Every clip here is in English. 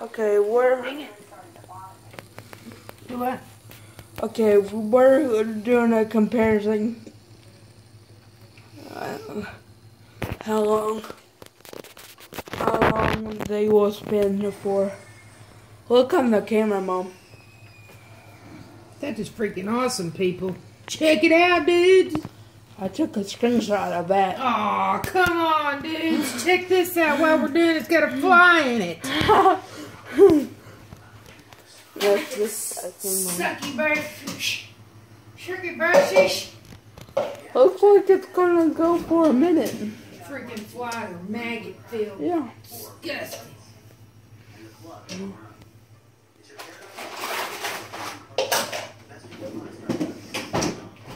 Okay, we're Do what? okay. We're doing a comparison. Uh, how long? How long they will spend here for? Look on the camera, mom. That is freaking awesome, people. Check it out, dudes. I took a screenshot of that. Oh, come on, dudes. Check this out while we're doing it. It's got a fly in it. That's just I Sucky bird. Sugar bird. Looks like it's gonna go for a minute. Freaking fly are maggot filled. Yeah. Disgusting.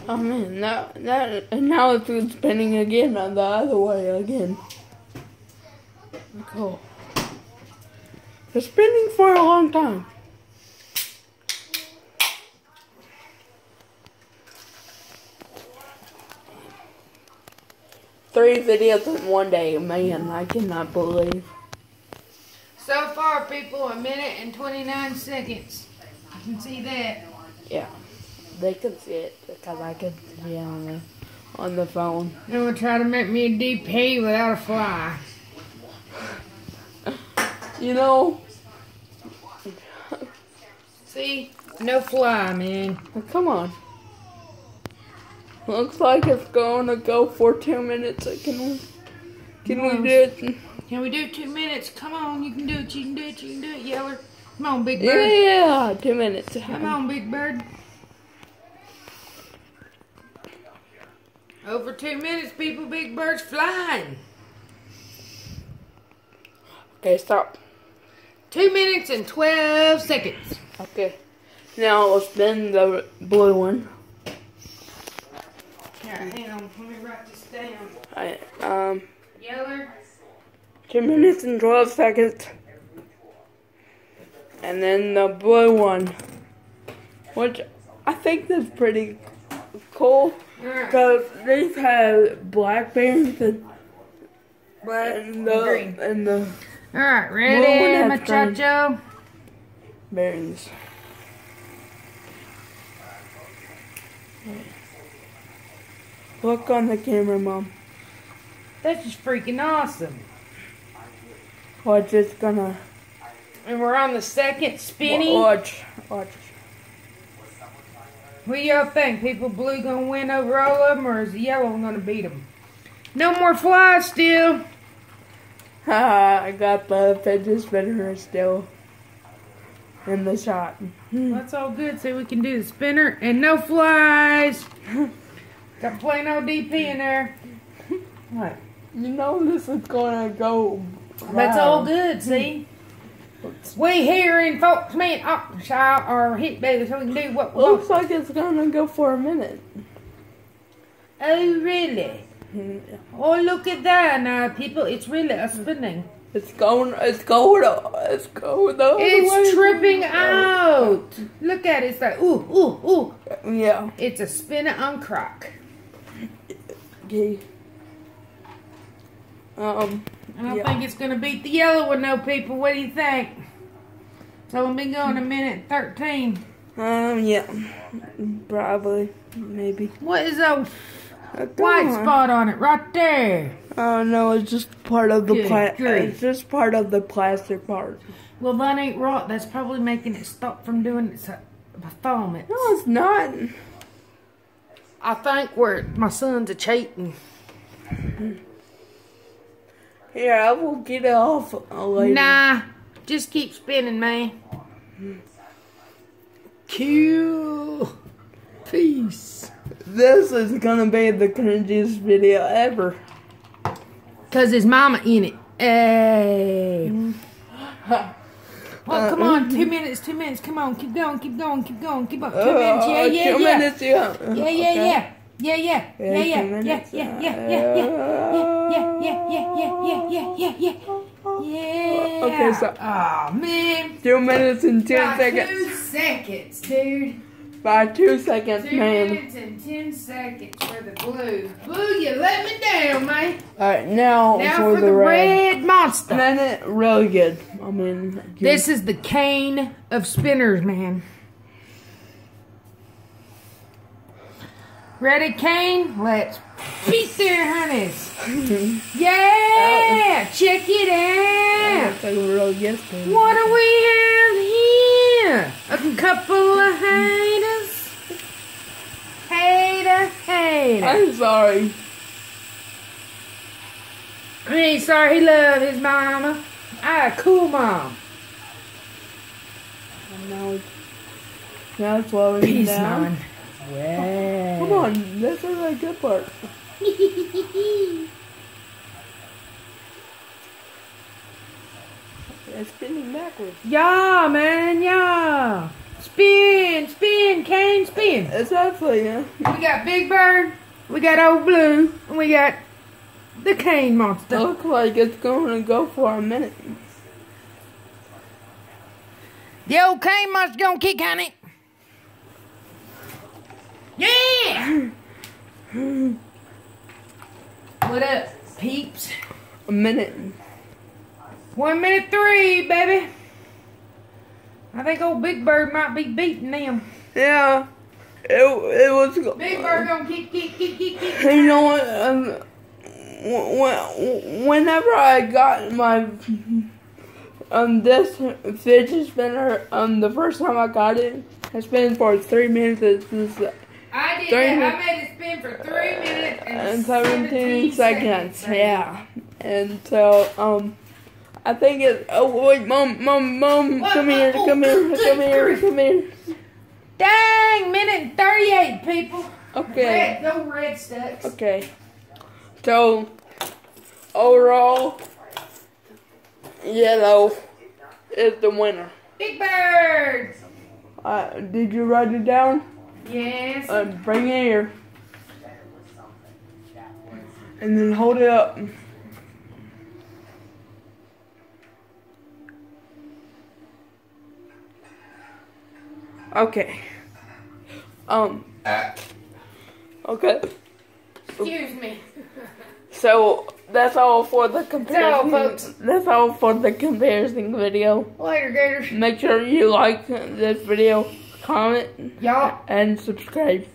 Oh man, now that and now it's spinning again on the other way again. Cool. It's spinning for a long time. Three videos in one day, man, I cannot believe. So far, people, a minute and 29 seconds. You can see that. Yeah, they can see it because I can see it on the on the phone. I'm gonna try to make me a DP without a fly. You know, See? No fly, man. Oh, come on. Looks like it's going to go for two minutes. Can we? Can we do it? Can we do two minutes? Come on, you can do it, you can do it, you can do it, Yeller. Come on, Big Yeah, Bird. yeah, two minutes. Come on, Big Bird. Over two minutes, people. Big Bird's flying. Okay, stop. Two minutes and 12 seconds. Okay. Now we'll spin the blue one. Here, hang on. Let me write this down. I, um, Yeller. two minutes and twelve seconds. And then the blue one, which I think is pretty cool. Alright. Because these have blackberries and, Black and the green. and the Alright, ready, has green. Berries. Look on the camera, mom. That's just freaking awesome. Watch, it's gonna And we're on the second spinny. watch, watch. What do y'all think? People blue gonna win over all of them, or is the yellow gonna beat them? No more flies still. Haha, I got the fidget spinner still in the shot. Hmm. That's all good. So we can do the spinner and no flies. Got plain old DP in there. What? You know this is gonna go. That's all good. See. We here in Folks Man Oxshire are hit baby, so we can do what we Looks want. like it's gonna go for a minute. Oh really? Hmm. Oh look at that now, people! It's really a spinning. It's going. It's going. It's going. The other way. It's tripping out. Look at it. It's like ooh ooh ooh. Yeah. It's a spinner on crack. Okay. Um. I don't Yeah. think it's gonna beat the yellow one, no people. What do you think? So we've been going a minute thirteen. Um. Yeah. Probably. Maybe. What is that Uh, white on. spot on it right there? Oh no! It's just part of the plastic. pla- It's just part of the plastic part. Well, that ain't rot. That's probably making it stop from doing its uh, performance. No, it's not. I think we're my son's a cheating. Here, I will get it off later. Nah, just keep spinning, man. Cool. Peace. This is gonna be the cringiest video ever. Cause his mama in it. Hey. Well, come on, two minutes, two minutes. Come on, keep going, keep going, keep going, keep on. Two minutes, yeah, Uh, yeah, two yeah. minutes, yeah. Yeah, yeah, Okay. yeah. Yeah, yeah, yeah, Yeah, yeah, two yeah, minutes, yeah, uh, yeah, yeah, yeah, yeah, yeah, yeah, yeah, yeah, yeah, yeah, yeah. Okay, so- Oh man. Two minutes and ten Got seconds. Two seconds, dude. By two seconds, Two man. minutes and ten seconds for the blue. Blue, you let me down, man. Alright, now, Now for, for the, the red. red monster. Then it really good. I mean, This is the cane of spinners, man. Ready, cane? Let's beat their honeys. Yeah! Check it out! looks like a real gift. What do we have here? A couple of haters. hater. I'm sorry. I ain't sorry he loved his mama. I a cool mom. And now, now it's slowing Peace, down. man. Yeah. Come on, this is the good part. It's spinning backwards. Yeah, man, yeah. Spin, spin, cane, spin. Actually, yeah. We got Big Bird, we got Old Blue, and we got the cane monster. looks like it's going to go for a minute. The old cane monster gonna kick on it. Yeah! what up, peeps? A minute. One minute three, baby. I think old Big Bird might be beating them. Yeah. It, it was. Big Bird gonna kick, kick, kick, kick, kick. You know what? Um, when, whenever I got my um this fidget spinner, um the first time I got it, I spent for three minutes. It's just, I did Three. I made it spin for three minutes and, and 17 seconds. Yeah. And so, um, I think it. Oh, wait, mom, mom, mom, What? come here, Oh, come here, good come here, grief. come here. Dang, minute 38, people. Okay, Red, go red sticks. okay. So, overall, yellow is the winner. Big Bird. Uh, did you write it down? Yes. Uh, bring it here. And then hold it up. Okay. Um. Okay. Excuse me. So that's all for the comparison. folks. That's all for the comparison video. Later, Gators. Make sure you like this video, comment, Y'all. and subscribe.